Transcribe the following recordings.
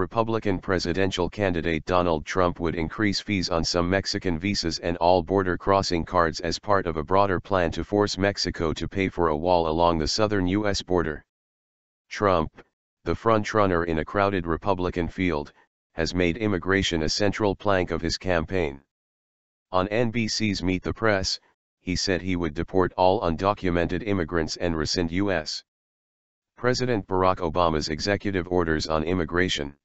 Republican presidential candidate Donald Trump would increase fees on some Mexican visas and all border crossing cards as part of a broader plan to force Mexico to pay for a wall along the southern U.S. border. Trump, the frontrunner in a crowded Republican field, has made immigration a central plank of his campaign. On NBC's Meet the Press, he said he would deport all undocumented immigrants and rescind U.S. President Barack Obama's executive orders on immigration.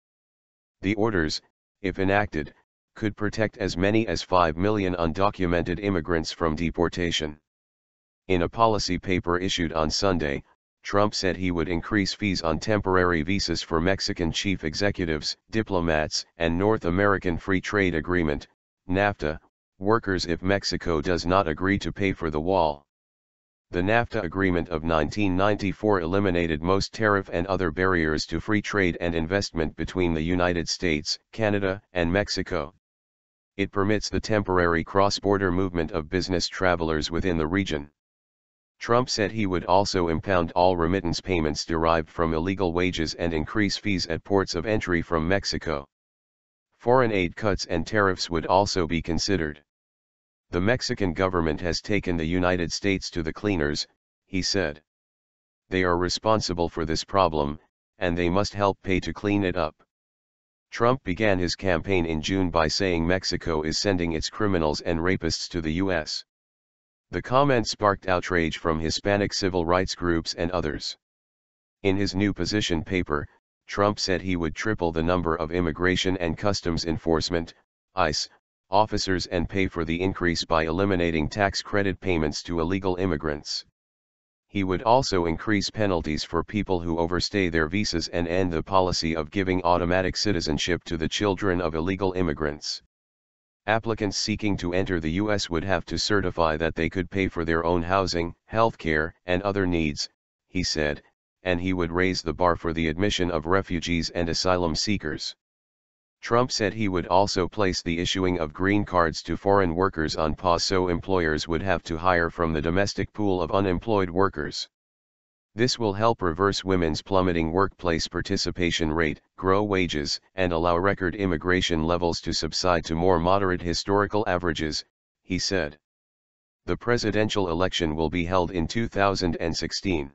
The orders, if enacted, could protect as many as 5 million undocumented immigrants from deportation. In a policy paper issued on Sunday, Trump said he would increase fees on temporary visas for Mexican chief executives, diplomats, and North American Free Trade Agreement, NAFTA, workers if Mexico does not agree to pay for the wall. The NAFTA agreement of 1994 eliminated most tariff and other barriers to free trade and investment between the United States, Canada, and Mexico. It permits the temporary cross-border movement of business travelers within the region. Trump said he would also impound all remittance payments derived from illegal wages and increase fees at ports of entry from Mexico. Foreign aid cuts and tariffs would also be considered. The Mexican government has taken the United States to the cleaners, he said. They are responsible for this problem, and they must help pay to clean it up. Trump began his campaign in June by saying Mexico is sending its criminals and rapists to the U.S. The comment sparked outrage from Hispanic civil rights groups and others. In his new position paper, Trump said he would triple the number of Immigration and Customs Enforcement, ICE, officers and pay for the increase by eliminating tax credit payments to illegal immigrants. He would also increase penalties for people who overstay their visas and end the policy of giving automatic citizenship to the children of illegal immigrants. Applicants seeking to enter the U.S. would have to certify that they could pay for their own housing, healthcare, and other needs, he said, and he would raise the bar for the admission of refugees and asylum seekers. Trump said he would also place the issuing of green cards to foreign workers on pause so employers would have to hire from the domestic pool of unemployed workers. This will help reverse women's plummeting workplace participation rate, grow wages, and allow record immigration levels to subside to more moderate historical averages, he said. The presidential election will be held in 2016.